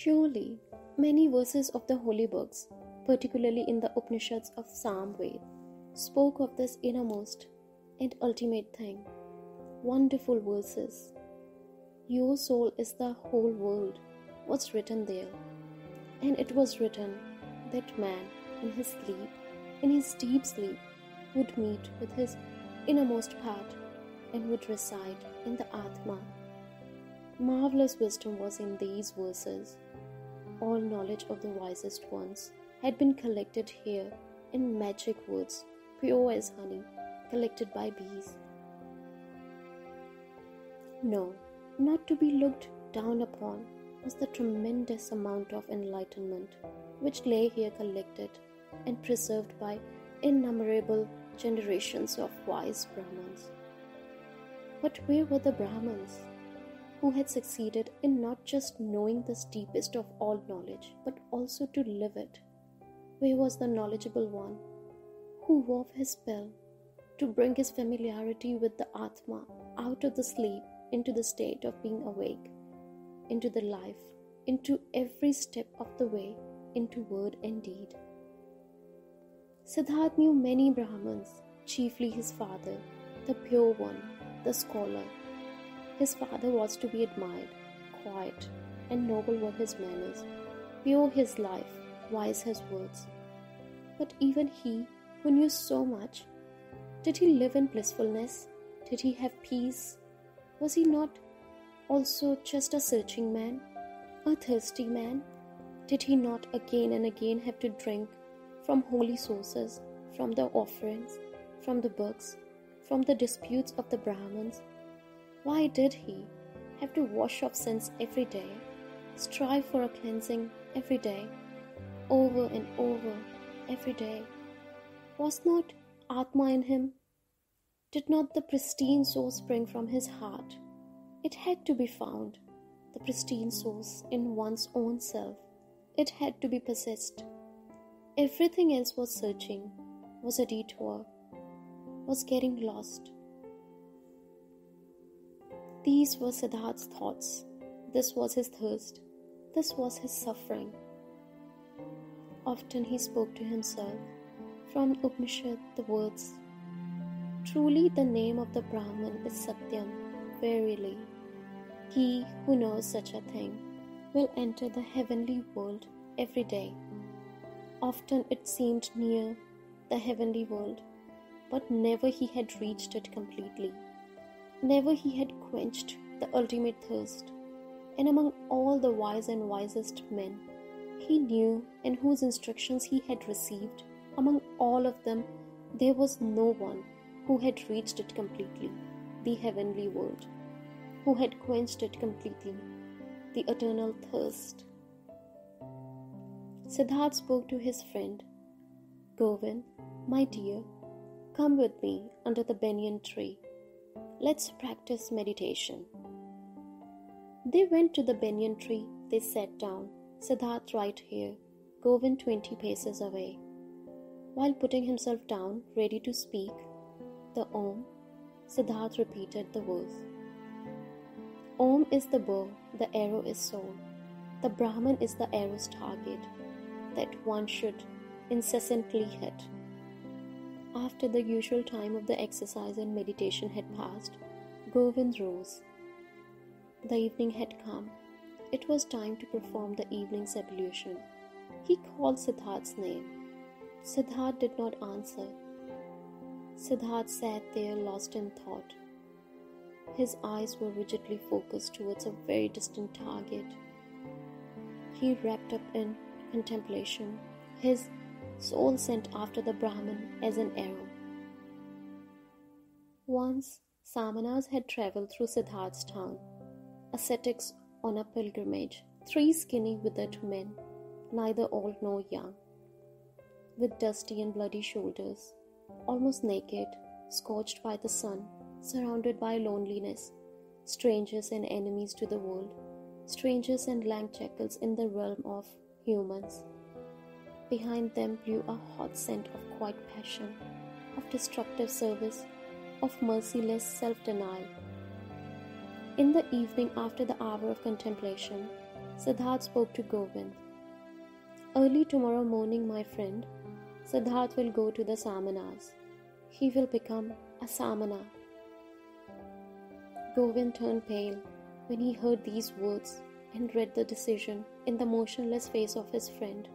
Surely, many verses of the holy books, particularly in the Upanishads of Samved, spoke of this innermost and ultimate thing. Wonderful verses. Your soul is the whole world, was written there. And it was written that man, in his sleep, in his deep sleep, would meet with his innermost part and would reside in the Atma. Marvelous wisdom was in these verses. All knowledge of the wisest ones had been collected here in magic words, pure as honey, collected by bees. No, not to be looked down upon was the tremendous amount of enlightenment which lay here collected and preserved by innumerable generations of wise Brahmins. But where were the Brahmins who had succeeded in not just knowing the deepest of all knowledge, but also to live it? Where was the knowledgeable one who wove his spell to bring his familiarity with the Atma out of the sleep into the state of being awake, into the life, into every step of the way, into word and deed? Siddharth knew many Brahmins, chiefly his father, the pure one the scholar. His father was to be admired, quiet and noble were his manners, pure his life, wise his words. But even he, who knew so much, did he live in blissfulness? Did he have peace? Was he not also just a searching man, a thirsty man? Did he not again and again have to drink from holy sources, from the offerings, from the books, from the disputes of the Brahmins? Why did he have to wash off sins every day, strive for a cleansing every day, over and over every day? Was not Atma in him? Did not the pristine source spring from his heart? It had to be found, the pristine source in one's own self. It had to be possessed. Everything else was searching, was a detour, was getting lost. These were Siddharth's thoughts. This was his thirst. This was his suffering. Often he spoke to himself from Upanishad the words Truly, the name of the Brahman is Satyam. Verily, he who knows such a thing will enter the heavenly world every day. Often it seemed near the heavenly world, but never he had reached it completely. Never he had quenched the ultimate thirst. And among all the wise and wisest men, he knew and whose instructions he had received, among all of them, there was no one who had reached it completely, the heavenly world, who had quenched it completely, the eternal thirst. Siddharth spoke to his friend, Govind, my dear, Come with me under the banyan tree. Let's practice meditation. They went to the banyan tree. They sat down, Siddharth right here, Govind 20 paces away. While putting himself down, ready to speak, the Om, Siddharth repeated the verse. Om is the bow, the arrow is soul. The Brahman is the arrow's target that one should incessantly hit. After the usual time of the exercise and meditation had passed, Govind rose. The evening had come. It was time to perform the evening's ablution. He called Siddharth's name. Siddharth did not answer. Siddharth sat there lost in thought. His eyes were rigidly focused towards a very distant target. He wrapped up in contemplation, his soul sent after the Brahman as an arrow. Once, Samanas had traveled through Siddharth's town, ascetics on a pilgrimage, three skinny withered men, neither old nor young, with dusty and bloody shoulders, almost naked, scorched by the sun, surrounded by loneliness, strangers and enemies to the world, strangers and lank jackals in the realm of humans. Behind them blew a hot scent of quiet passion, of destructive service, of merciless self denial. In the evening, after the hour of contemplation, Siddharth spoke to Govind. Early tomorrow morning, my friend, Siddharth will go to the Samanas. He will become a Samana. Govind turned pale when he heard these words and read the decision in the motionless face of his friend,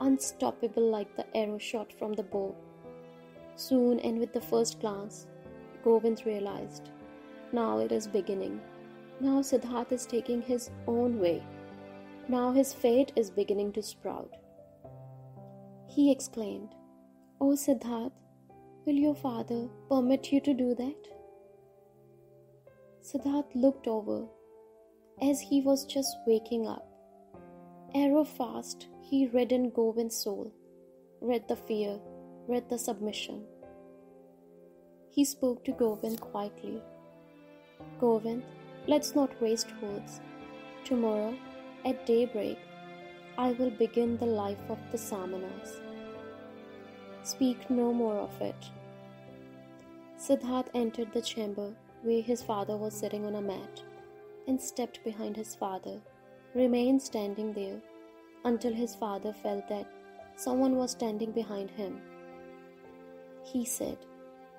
unstoppable like the arrow shot from the bow. Soon, and with the first glance, Govind realized now it is beginning. Now Siddharth is taking his own way. Now his fate is beginning to sprout. He exclaimed, O Siddharth, will your father permit you to do that? Siddharth looked over as he was just waking up. Arrow fast, he read in Govind's soul, read the fear, read the submission. He spoke to Govind quietly. Govind, let's not waste words. Tomorrow, at daybreak, I will begin the life of the Samanas. Speak no more of it. Siddharth entered the chamber where his father was sitting on a mat and stepped behind his father, remained standing there until his father felt that someone was standing behind him. He said,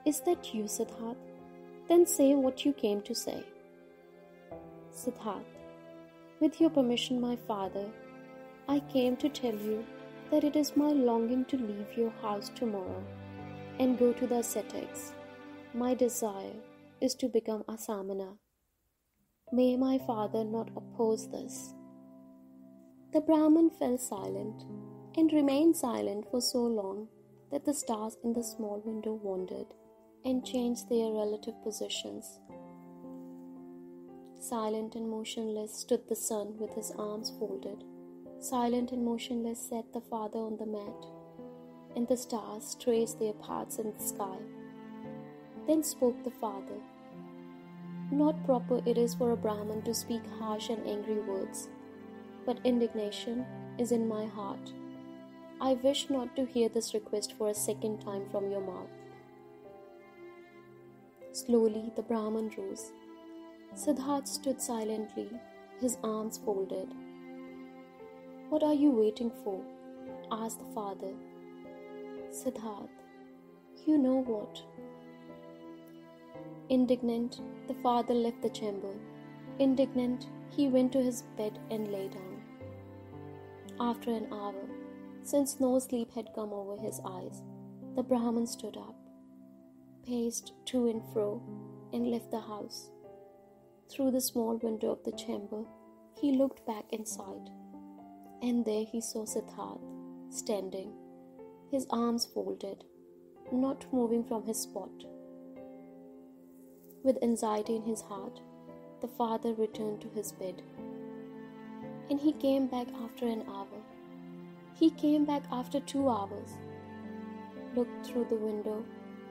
Is that you, Siddharth? Then say what you came to say. Siddharth, with your permission, my father, I came to tell you that it is my longing to leave your house tomorrow and go to the ascetics. My desire is to become a samana. May my father not oppose this. The Brahman fell silent and remained silent for so long that the stars in the small window wandered and changed their relative positions. Silent and motionless stood the son with his arms folded. Silent and motionless sat the father on the mat, and the stars traced their paths in the sky. Then spoke the father. Not proper it is for a Brahman to speak harsh and angry words, but indignation is in my heart. I wish not to hear this request for a second time from your mouth. Slowly the Brahman rose. Siddharth stood silently, his arms folded. What are you waiting for? asked the father. Siddharth, you know what? Indignant, the father left the chamber. Indignant, he went to his bed and lay down. After an hour, since no sleep had come over his eyes, the Brahman stood up paced to and fro, and left the house. Through the small window of the chamber, he looked back inside, and there he saw Siddharth standing, his arms folded, not moving from his spot. With anxiety in his heart, the father returned to his bed. And he came back after an hour. He came back after two hours, looked through the window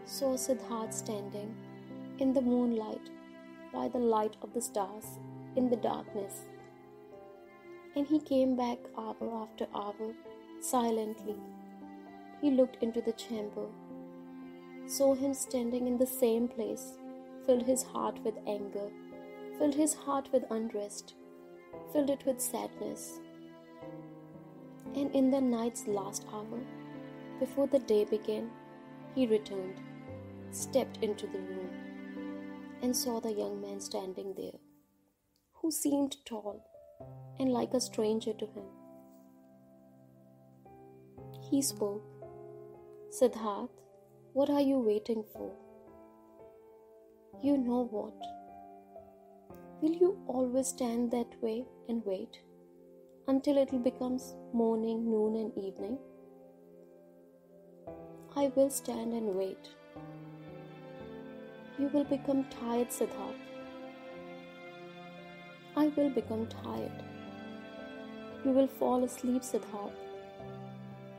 saw Siddharth standing in the moonlight by the light of the stars in the darkness. And he came back hour after hour silently. He looked into the chamber, saw him standing in the same place, filled his heart with anger, filled his heart with unrest, filled it with sadness. And in the night's last hour, before the day began, he returned stepped into the room and saw the young man standing there, who seemed tall and like a stranger to him. He spoke, Siddharth, what are you waiting for? You know what? Will you always stand that way and wait until it becomes morning, noon, and evening? I will stand and wait you will become tired, Siddharth. I will become tired. You will fall asleep, Siddharth.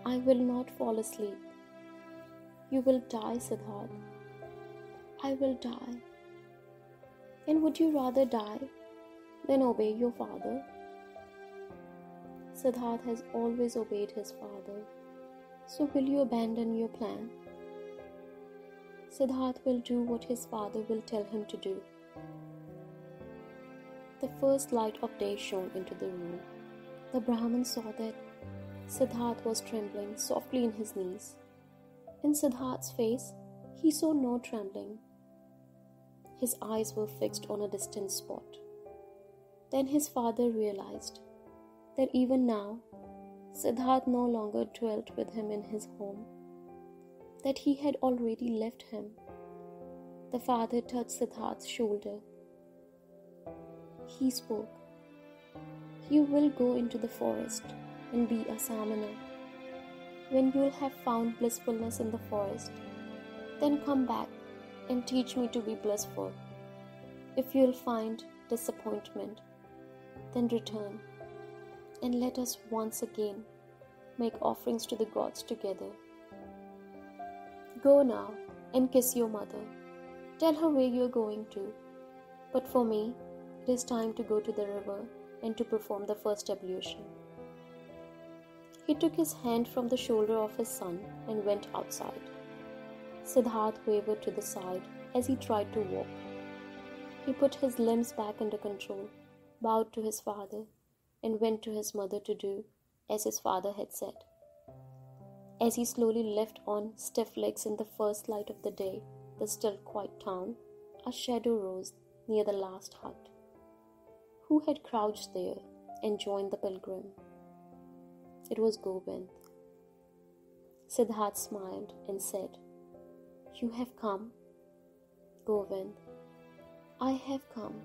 I will not fall asleep. You will die, Siddharth. I will die. And would you rather die than obey your father? Siddharth has always obeyed his father. So will you abandon your plan? Siddharth will do what his father will tell him to do. the first light of day shone into the room. The Brahmin saw that Siddharth was trembling softly in his knees. In Siddharth's face, he saw no trembling. His eyes were fixed on a distant spot. Then his father realized that even now, Siddharth no longer dwelt with him in his home, that he had already left him. The father touched Siddharth's shoulder. He spoke, You will go into the forest and be a samana. When you'll have found blissfulness in the forest, then come back and teach me to be blissful. If you'll find disappointment, then return and let us once again make offerings to the gods together. Go now and kiss your mother. Tell her where you are going to. But for me, it is time to go to the river and to perform the first ablution. He took his hand from the shoulder of his son and went outside. Siddharth wavered to the side as he tried to walk. He put his limbs back under control, bowed to his father, and went to his mother to do as his father had said. As he slowly left on stiff legs in the first light of the day, the still quiet town, a shadow rose near the last hut. Who had crouched there and joined the pilgrim? It was Govind. Siddharth smiled and said, You have come, Govind. I have come